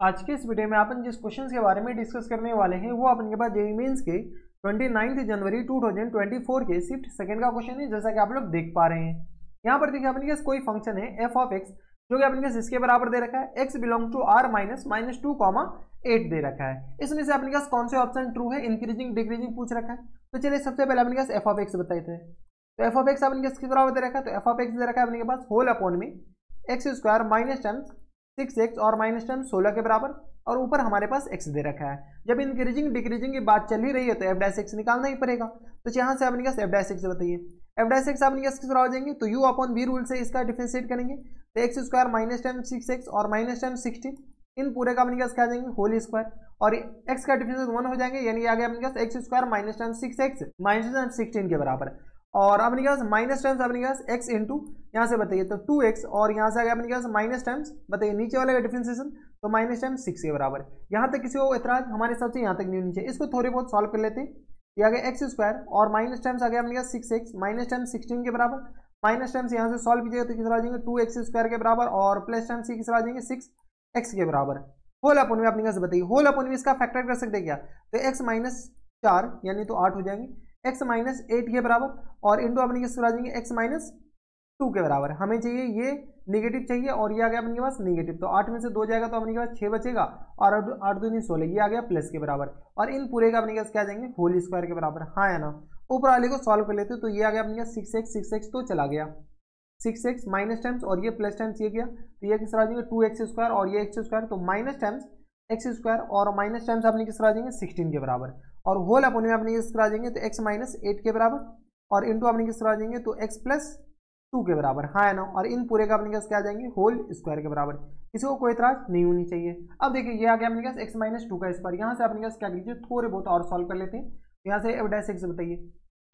आज के इस वीडियो में अपन जिस क्वेश्चन के बारे में डिस्कस करने वाले हैं, वो अपन के पास जेई मेन्स के 29 जनवरी 2024 के शिफ्ट सेकंड का क्वेश्चन है, जैसा कि आप लोग देख पा रहे हैं। यहाँ पर देखिए, अपने कोई फ़ंक्शन है एफ़ ऑफ़ एक्स जो कि अपने पास इसके बराबर दे रखा है x belong to R minus minus two comma eight दे रखा है। इसमें से अपने पास कौन से ऑप्शन ट्रू है? इंक्रीजिंग डिक्रीजिंग पूछ रखा है। तो चलिए, सबसे पहले अपने पास एफ़ ऑफ़ एक्स बताए थे तो एफ़ ऑफ़ एक्स अपने पास किस बराबर दे रखा है? तो एफ़ ऑफ़ एक्स दे रखा है अपने पास होल अपॉन में x square minus ten six x और माइनस टेन सोलह के बराबर, और ऊपर हमारे पास एक्स दे रखा है। जब इंक्रीजिंग डिक्रीजिंग की बात चल ही रही है तो एफ़ डैश एक्स निकालना ही पड़ेगा। तो यहाँ से अपने एफ़ डैश एक्स बताइए। एफ़ डैश एक्स अपने किस तरह हो जाएँगे? तो यू अपॉन बी रूल से इसका डिफ्रेंशिएट करेंगे। तो x square minus ten six x और पास टेन सिक्सटीन इन पूरे का अपने क्या जाएँगे? होल स्क्वायर और एक्स का डिफरेंस वन हो जाएँगे, यानी आगे अपने पास x square minus ten six x minus ten sixteen के बराबर। और अपने पास माइनस टेंस अपने पास एक्स इंटू यहाँ से बताइए तो टू एक्स और यहाँ से आ गया अपने पास माइनस टाइम्स बताइए, नीचे वाले का डिफ्रेंसिएशन तो माइनस टाइम्स सिक्स के बराबर। यहाँ तक किसी को इतराज, हमारे हिसाब से यहाँ तक नहीं नीचे इसको थोड़े बहुत सॉल्व कर लेते हैं। ये आ गया एक्स स्क्वायर और माइनस टाइम्स आ गया अपने पास six x minus tens sixteen के बराबर। माइनस टेंस यहाँ से सॉल्व कीजिएगा तो किस आ जाएँगे टू एक्स स्क्वायर के बराबर और प्लस टेंस किस आ जाएँगे सिक्स एक्स के बराबर। होल अपन में अपने पास बताइए होल अपन में इसका फैक्टर कर सकते क्या? तो एक्स माइनस चार, यानी तो आठ हो जाएँगे। एक्स माइनस एट के बराबर और इंटू अपने किस आ जाएँगे एक्स माइनस टू के बराबर हमें चाहिए ये निगेटिव चाहिए और ये आ गया अपने पास निगेटिव तो आठ में से दो जाएगा तो अपने के पास छः बचेगा और आठ दो नहीं, सोलह। ये आ गया प्लस के बराबर। और इन पूरे का अपने पास क्या जाएँगे? होल स्क्वायर के बराबर। हाँ या ना? ऊपर वाले को सॉल्व कर लेते तो ये आ गया अपने सिक्स एक्स सिक्स एक्स तो चला गया। सिक्स एक्स माइनस टाइम्स और ये प्लस टाइम्स ये गया। तो ये किस तरह जाएँगे? टू एक्स स्क्वायर और ये एक्स स्क्वायर तो माइनस टाइम्स एक्स स्क्वायर और माइनस टाइम्स अपने किस तरह जाएँगे? सिक्सटीन के बराबर। और होल अपने में अपने किस तरह जाएँगे? तो एक्स माइनस एट के बराबर। और इंटू अपने किस तरह जाएँगे? तो एक्स प्लस टू के बराबर। हाँ है ना? और इन पूरे का अपने क्या जाएँगे? होल स्क्वायर के बराबर। किसी को कोई इतराज नहीं होनी चाहिए। अब देखिए, ये आ गया अपने एक्स माइनस टू का स्क्वायर यहाँ से अपने पास क्या कीजिए? थोड़े बहुत और सॉल्व कर लेते हैं। तो यहाँ से एफ़ डैश एक्स बताइए।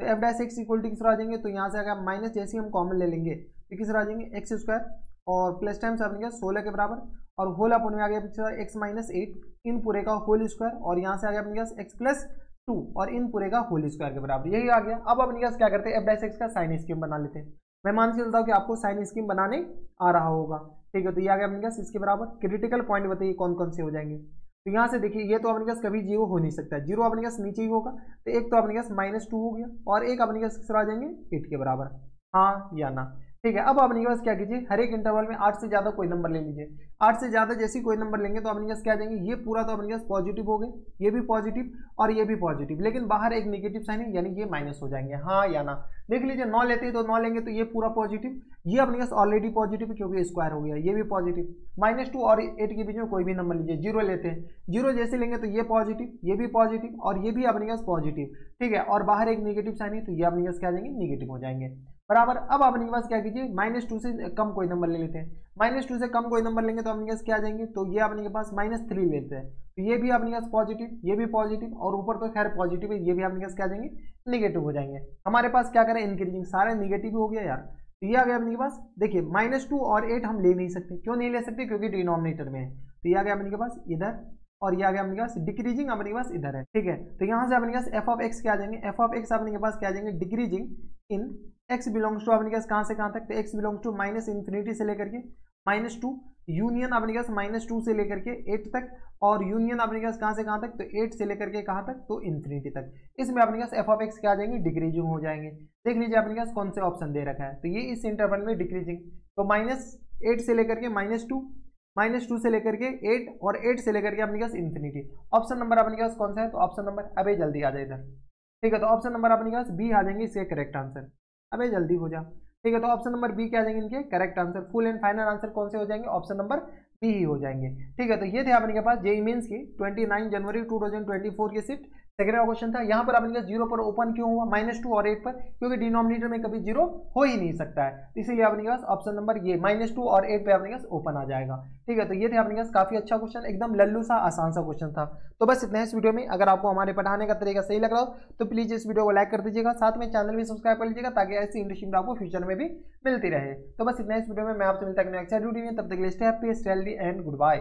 तो f dash x equal to किस आ जाएँगे? तो यहाँ से अगर माइनस जैसे हम कॉमन ले लेंगे तो किस आ जाएँगे? एक्स स्क्वायर और प्लस टाइम से अपने पास सोलह के बराबर। और होल अपन में आ गया पिक्चर एक्स माइनस एट इन पूरे का होल स्क्वायर और यहाँ से आ गया अपने पास एक्स प्लस टू और इन पूरे का होल स्क्वायर के बराबर। यही आ गया। अब अपने क्या करते हैं? एफ़ डैश एक्स का साइन स्कीम बना लेते हैं। मैं मान के चलता हूँ कि आपको साइन स्कीम बनाने आ रहा होगा। ठीक है तो ये आ गया अपने पास, इसके बराबर क्रिटिकल पॉइंट बताइए कौन कौन से हो जाएँगे। तो यहाँ से देखिए, ये तो अपने पास कभी ज़ीरो हो नहीं सकता। ज़ीरो अपने पास नीचे ही होगा तो एक तो अपने पास माइनस टू हो गया, और एक अपने पास किस आ जाएँगे एट के बराबर। हाँ या ना? ठीक है, अब अपने पास क्या कीजिए, हर एक इंटरवल में आठ से ज़्यादा कोई नंबर ले लीजिए। आठ से ज़्यादा जैसी कोई नंबर लेंगे तो अपने पास क्या देंगे ये पूरा तो अपने पास पॉजिटिव हो गए, ये भी पॉजिटिव और ये भी पॉजिटिव लेकिन बाहर एक निगेटिव साइन है, यानी ये माइनस हो जाएँगे हाँ या ना। देख लीजिए, नौ लेते हैं तो नौ लेंगे तो ये पूरा पॉजिटिव ये अपने पास ऑलरेडी पॉजिटिव है क्योंकि स्क्वायर हो गया, ये भी पॉजिटिव माइनस टू और एट के बीच में कोई भी नंबर लीजिए ज़ीरो लेते हैं। ज़ीरो जैसे लेंगे तो ये पॉजिटिव ये भी पॉजिटिव और ये भी अपने पास पॉजिटिव ठीक है, और बाहर एक निगेटिव साइन है तो ये अपने पास क्या जाएँगे निगेटिव हो जाएँगे। बराबर। अब अपने पास क्या कीजिए? माइनस टू से कम कोई नंबर ले लेते हैं। माइनस टू से कम कोई नंबर लेंगे तो अपने पास क्या जाएँगे? तो ये अपने के पास माइनस थ्री लेते हैं। तो ये भी अपने पास पॉजिटिव ये भी पॉजिटिव और ऊपर तो खैर पॉजिटिव है, ये भी अपने पास क्या जाएँगे? निगेटिव हो जाएँगे। हमारे पास क्या करें? इंक्रीजिंग सारे निगेटिव हो गया यार। तो ये आ गया अपने पास। देखिए माइनस टू और एट हम ले नहीं सकते। क्यों नहीं ले सकते? क्योंकि डिनोमिनेटर में है। तो ये आ गया अपने के पास इधर और ये आ गया अपने पास डिक्रीजिंग अपने पास इधर है। ठीक है? तो यहाँ से अपने पास एफ़ ऑफ़ एक्स क्या आ जाएँगे? एफ़ ऑफ़ एक्स अपने के पास क्या आ जाएँगे? Decreasing in x belongs to अपने पास कहाँ से कहाँ तक तो x belongs to minus infinity से लेकर के माइनस टू यूनियन अपने पास माइनस टू से लेकर के एट तक और यूनियन अपने पास कहाँ से कहाँ तक तो एट से लेकर के कहाँ तक तो इन्फिनिटी तक। इसमें अपने पास एफ़ ऑफ़ एक्स क्या आ जाएँगे डिक्रीजिंग हो जाएँगे। देख लीजिए अपने पास कौन से ऑप्शन दे रखा है तो ये इस इंटरवल में डिक्रीजिंग तो माइनस एट से लेकर के माइनस टू माइनस टू से लेकर के एट और एट से लेकर के अपने पास इन्फिनिटी। ऑप्शन नंबर अपने पास कौन सा है तो ऑप्शन नंबर अभी जल्दी आ जाए इधर। ठीक है तो ऑप्शन नंबर अपने पास बी आ जाएँगे, इसके करेक्ट आंसर अबे जल्दी हो जा। ठीक है तो ऑप्शन नंबर बी क्या आ जाएँगे इनके? Correct answer full and final answer कौन से हो जाएँगे? ऑप्शन नंबर बी ही हो जाएँगे। ठीक है तो ये थे अपने के पास जेई मीन्स की। 29 जनवरी 2024 की शिफ्ट सेकेंड का क्वेश्चन था, यहाँ पर अपने ज़ीरो पर ओपन क्यों हुआ? माइनस टू और एट पर, क्योंकि डिनोमिनेटर में कभी ज़ीरो हो ही नहीं सकता है। इसीलिए आपने पास ऑप्शन नंबर ये माइनस टू और एट पे आपने पास ओपन आ जाएगा। ठीक है तो ये थे आपने पास काफ़ी अच्छा क्वेश्चन एकदम लल्लू सा आसान सा क्वेश्चन था। तो बस इतना इस वीडियो में। अगर आपको हमारे पढ़ाने का तरीका सही लग रहा हो तो प्लीज़ इस वीडियो को लाइक कर दीजिएगा। साथ में चैनल भी सब्सक्राइब कर लीजिएगा, ताकि ऐसी इंडस्ट्री आपको फ्यूचर में भी मिलती रहे। तो बस इतना इस वीडियो में। मैं आपसे मिलता है तब तक stay happy stay and goodbye